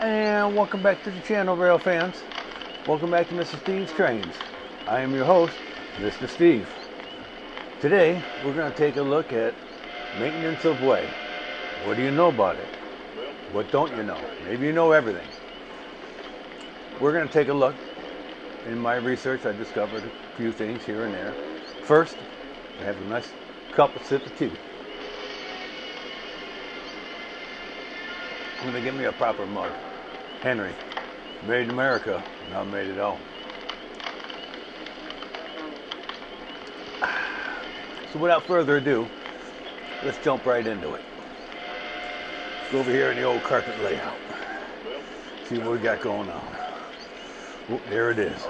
and welcome back to the channel, rail fans. Welcome back to Mr. Steve's Trains. I am your host, Mr. Steve. Today, we're going to take a look at maintenance of way. What do you know about it? What don't you know? Maybe you know everything. We're going to take a look. In my research, I discovered a few things here and there. First, I have a nice cup of sip of tea. Going to give me a proper mug. Henry, made in America, not made at all. So without further ado, let's jump right into it. Go over here in the old carpet layout. See what we got going on. There it is.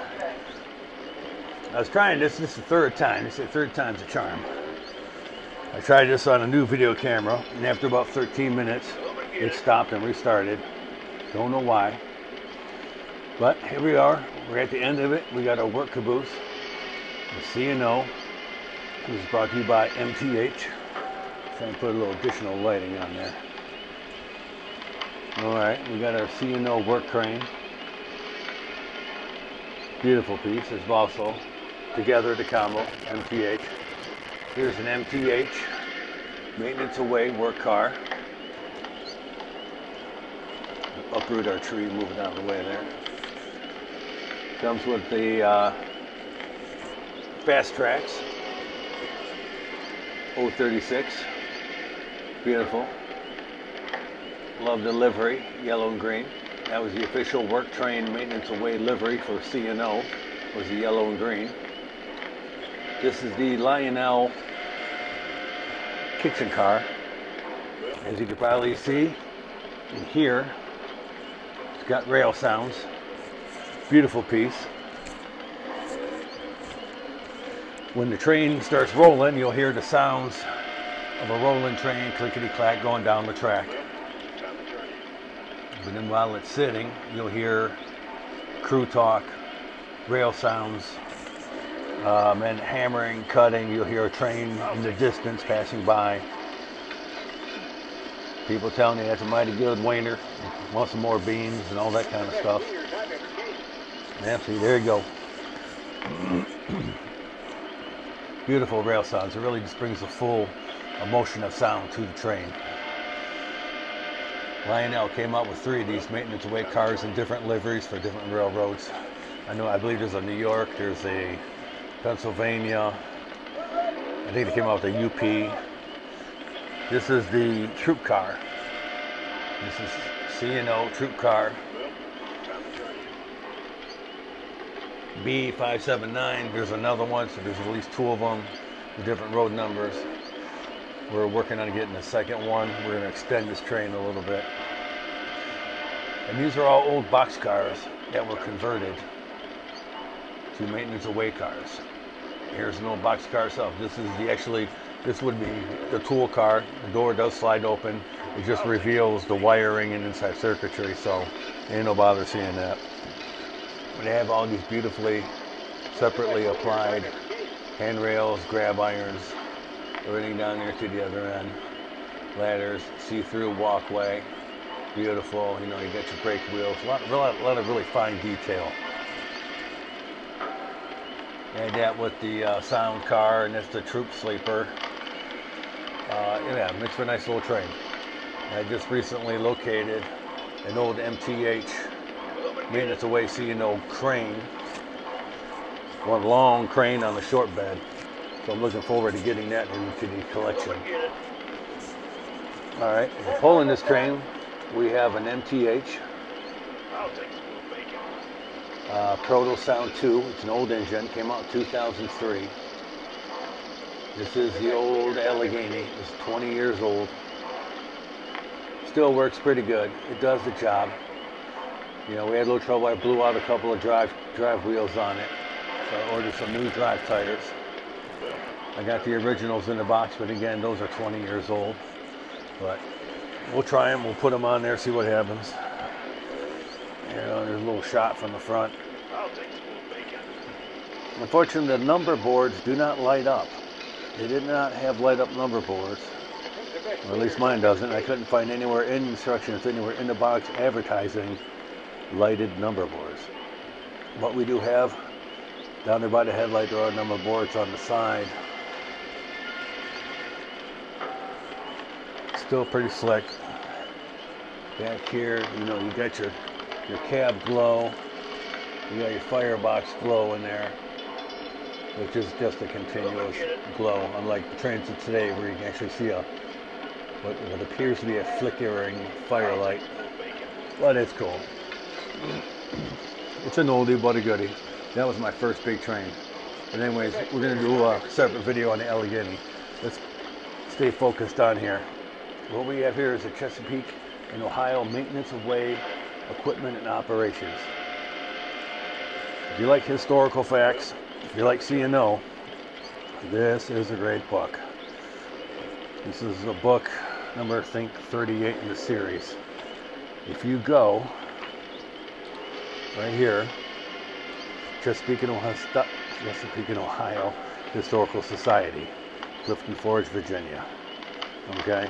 I was trying this, this is the third time. They say third time's a charm. I tried this on a new video camera, and after about 13 minutes, it stopped and restarted. Don't know why. But here we are. We're at the end of it. We got our work caboose. The C&O. This is brought to you by MTH. Trying to put a little additional lighting on there. All right, we got our C&O work crane. Beautiful piece. It's also together the combo MTH. Here's an MTH maintenance away work car. Uproot our tree, move it out of the way there. Comes with the uh, FasTrack 036. Beautiful. Love the livery, yellow and green. That was the official work train maintenance away livery for C&O, was the yellow and green. This is the Lionel kitchen car. As you can probably see and it's got rail sounds. Beautiful piece. When the train starts rolling, you'll hear the sounds of a rolling train clickety-clack going down the track. But then while it's sitting, you'll hear crew talk, rail sounds, um, and hammering, cutting. You'll hear a train in the distance passing by. People telling you that's a mighty good wainer, want some more beans and all that kind of stuff. Yeah, see, there you go. Beautiful rail sounds. It really just brings the full emotion of sound to the train. Lionel came out with three of these maintenance away cars in different liveries for different railroads. I know, I believe there's a New York, there's a Pennsylvania. I think they came out with a UP. This is the troop car. This is C&O troop car. B579, there's another one, so there's at least two of them with different road numbers. We're working on getting the second one. We're going to extend this train a little bit. And these are all old box cars that were converted to maintenance away cars. Here's an old box car itself. This is the actually, this would be the tool car. The door does slide open. It just reveals the wiring and inside circuitry, so ain't no bother seeing that. They have all these beautifully separately applied handrails, grab irons, everything down there to the other end. Ladders, see-through walkway, beautiful. You know, you got your brake wheels, a lot, a lot, a lot of really fine detail. And that with the uh, sound car, and that's the troop sleeper. Uh, yeah, makes for a nice little train. I just recently located an old MTH maintenance away C&O crane. One long crane on the short bed. So I'm looking forward to getting that into the collection. All right, pulling this train. We have an MTH. Uh, Proto Sound 2. It's an old engine. Came out in 2003. This is the old Allegheny. It's 20 years old. Still works pretty good. It does the job. You know, we had a little trouble. I blew out a couple of drive drive wheels on it. So I ordered some new drive tires. I got the originals in the box, but again, those are 20 years old. But we'll try them. We'll put them on there, see what happens. You know, there's a little shot from the front. Unfortunately, the number boards do not light up. They did not have light up number boards. Or at least mine doesn't. I couldn't find anywhere in instructions, anywhere in the box advertising lighted number boards. But we do have down there by the headlight, there are number boards on the side. Still pretty slick. Back here, you know, you got your, your cab glow. You got your firebox glow in there, which is just a continuous glow, unlike the Transit today where you can actually see a what, what appears to be a flickering firelight. But it's cool. It's an oldie but a goodie. That was my first big train. But anyways, we're gonna do a separate video on the Allegheny. Let's stay focused on here. What we have here is a Chesapeake and Ohio Maintenance of Way Equipment and Operations. If you like historical facts, if you like C&O, this is a great book. This is a book number, I think, 38 in the series. If you go right here, Chesapeake and Ohio, Chesapeake and Ohio Historical Society, Clifton Forge, Virginia. Okay?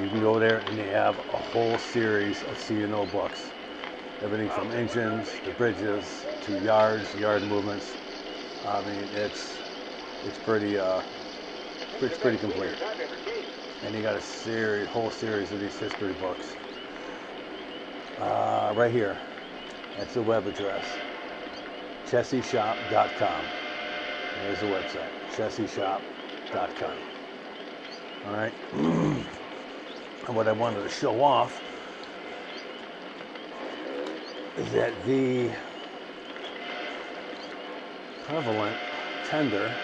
You can go there and they have a whole series of C&O books. Everything from engines to bridges to yards, yard movements. I mean, it's it's pretty uh, it's pretty complete. And you got a series, whole series of these history books. Uh, right here, that's the web address, chessieshop.com. There's the website, chessieshop.com. All right. and what I wanted to show off is that the prevalent tender.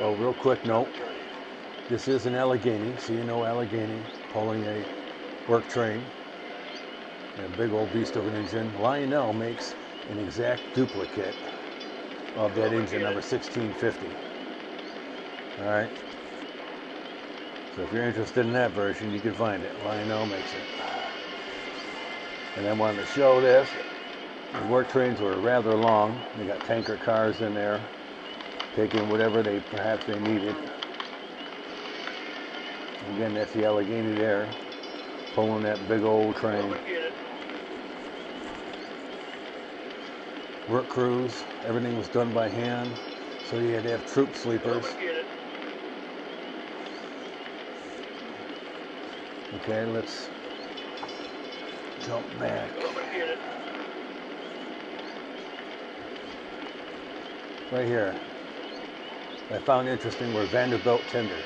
Oh, real quick note. This is an Allegheny, so you know Allegheny pulling a work train. A big old beast of an engine. Lionel makes an exact duplicate of that engine number 1650. All right. So if you're interested in that version, you can find it. Lionel makes it. And I wanted to show this. The work trains were rather long. They got tanker cars in there, taking whatever they perhaps they needed. Again, that's the Allegheny there, pulling that big old train. Work crews, everything was done by hand, so you had to have troop sleepers. Okay, let's jump back. Right here, I found interesting were Vanderbilt tenders.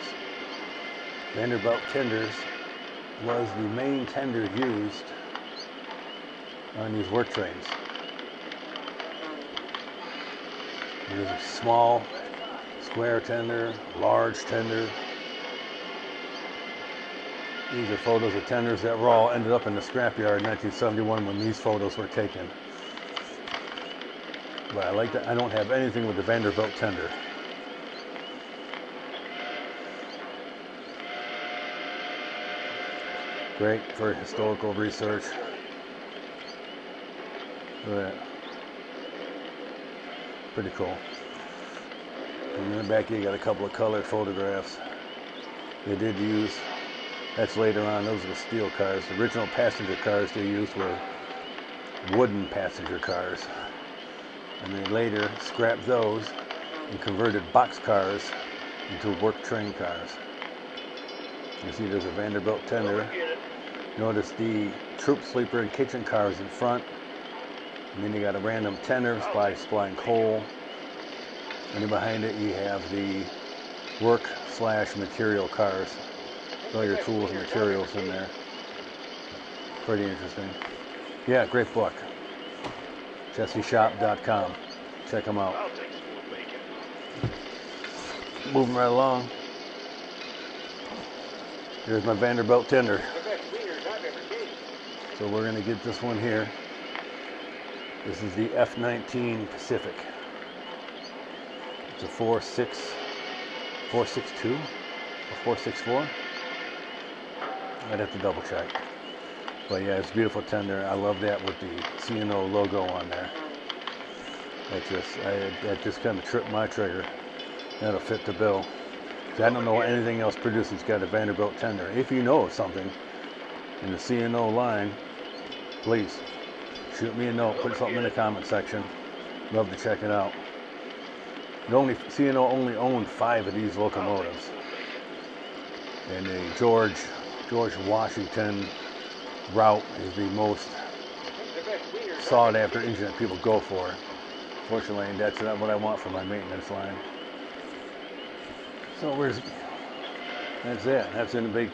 Vanderbilt tenders was the main tender used on these work trains. There's a small square tender, large tender. These are photos of tenders that were all ended up in the scrapyard in 1971 when these photos were taken. But I like that. I don't have anything with the Vanderbilt tender. Great for historical research. Look at that. Pretty cool. And in the back here you got a couple of colored photographs. They did use, that's later on, those were steel cars. The original passenger cars they used were wooden passenger cars. And they later scrapped those and converted box cars into work train cars. You see there's a Vanderbilt tender Notice the troop sleeper and kitchen cars in front. And then you got a random tender by supplying coal. And then behind it you have the work slash material cars. All your tools and materials in there. Pretty interesting. Yeah, great book. ChessieShop.com. Check them out. Moving right along. Here's my Vanderbilt tender. So we're going to get this one here. This is the F-19 Pacific. It's a 4.6, 4.62 or 4.64. I'd have to double check. But yeah, it's beautiful tender. I love that with the C&O logo on there. That just, I, that just kind of tripped my trigger. That'll fit the bill. I don't know anything else produced that's got a Vanderbilt tender. If you know of something in the C&O line, please shoot me a note, put something in the comment section. Love to check it out. It only C&O only owned five of these locomotives. And the George George Washington route is the most sought after engine that people go for. Fortunately, that's not what I want for my maintenance line. So where's that's it. That's in the big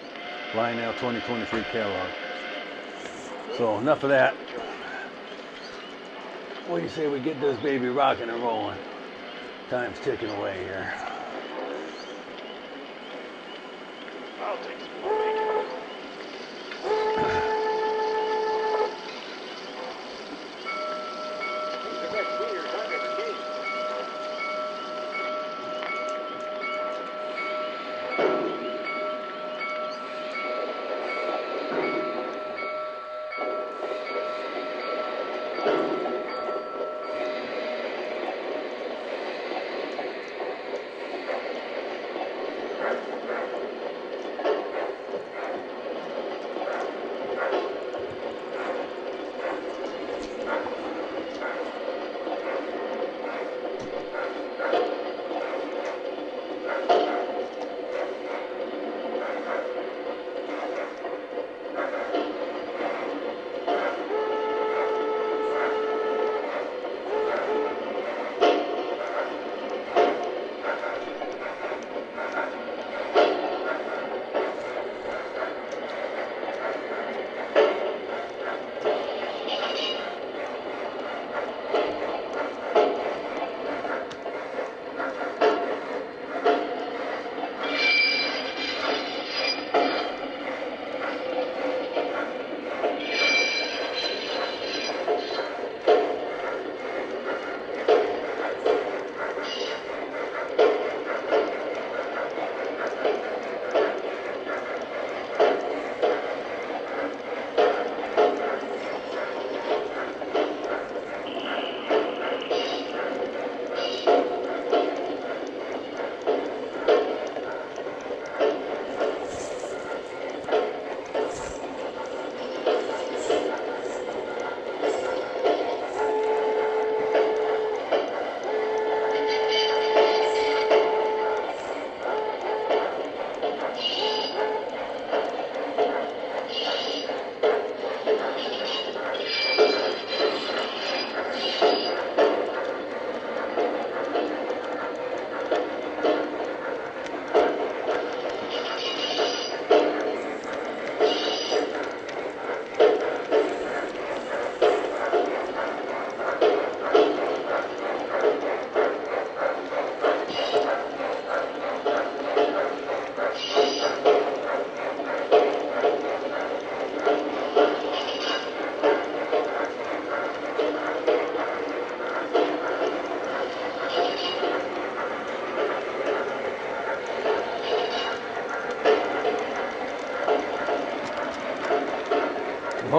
Lionel 2023 catalog. So enough of that. What do you say we get this baby rocking and rolling? Time's ticking away here.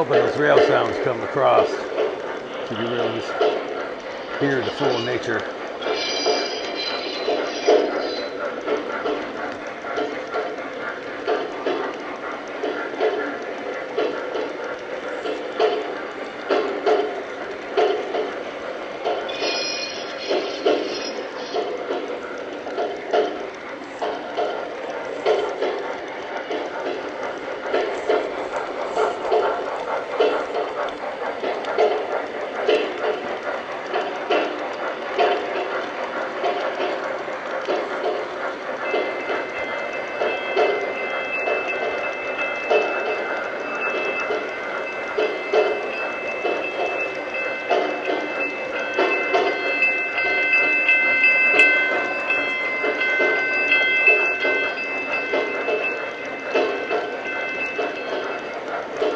Hoping those rail sounds come across so you really hear the full nature.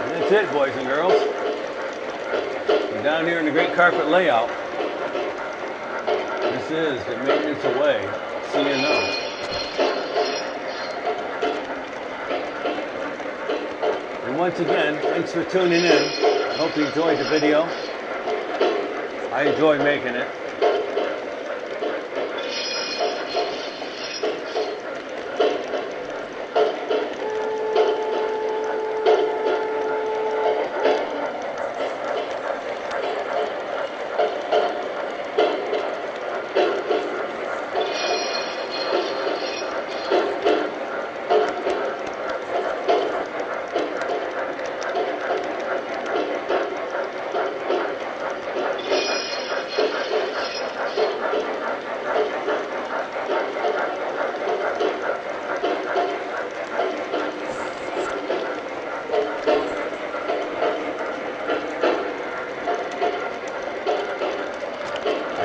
And that's it, boys and girls. We're down here in the Great Carpet Layout. This is the Maintenance Away C&O. And once again, thanks for tuning in. I hope you enjoyed the video. I enjoy making it.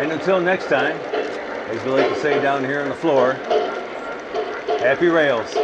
And until next time, as we like to say down here on the floor, happy rails.